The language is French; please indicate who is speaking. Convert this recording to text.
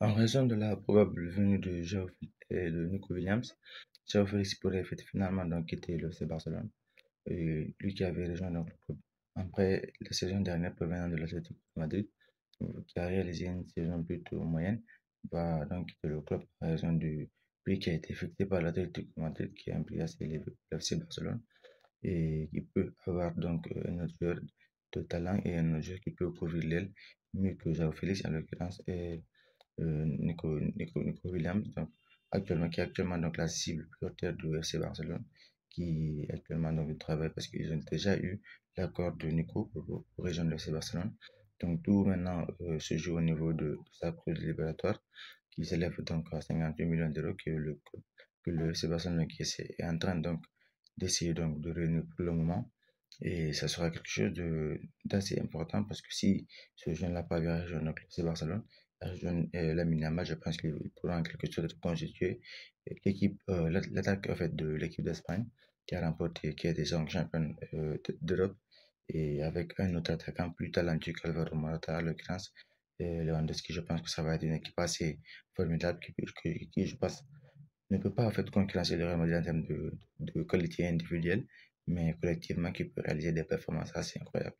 Speaker 1: En raison de la probable venue de et de Nico Williams, Joao Félix pourrait finalement donc quitter le FC Barcelone. Lui qui avait rejoint le club après la saison dernière provenant de l'Atlético Madrid, qui a réalisé une saison plutôt moyenne, va donc quitter le club à raison du prix qui a été fixé par l'Atlético Madrid, qui a un prix assez élevé pour l'FC Barcelone, et qui peut avoir donc un autre joueur de talent et un autre joueur qui peut couvrir l'aile mieux que Joao Félix en l'occurrence et euh, Nico, Nico, Nico, Williams, donc, actuellement, qui est actuellement donc la cible prioritaire du FC Barcelone, qui actuellement donc travaille parce qu'ils ont déjà eu l'accord de Nico pour, pour, rejoindre le FC Barcelone. Donc tout maintenant euh, se joue au niveau de, sa clause libératoire qui s'élève donc à 58 millions d'euros que le, que le Barcelone qui est en train donc d'essayer donc de réunir pour le moment. Et ça sera quelque chose d'assez important parce que si ce jeune-là pas bien rejoindre le Barcelone, la Lamin je pense qu'il pourra en quelque sorte être constitué. L'équipe, euh, l'attaque en fait, de l'équipe d'Espagne qui a remporté, qui est déjà champion euh, d'Europe et avec un autre attaquant plus talentueux qu'Alvaro Morata, à l'occurrence Lewandowski, je pense que ça va être une équipe assez formidable qui, qui, je pense, ne peut pas en fait concurrencer le Real Madrid en termes de, de qualité individuelle, mais collectivement qui peut réaliser des performances assez incroyables.